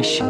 wish.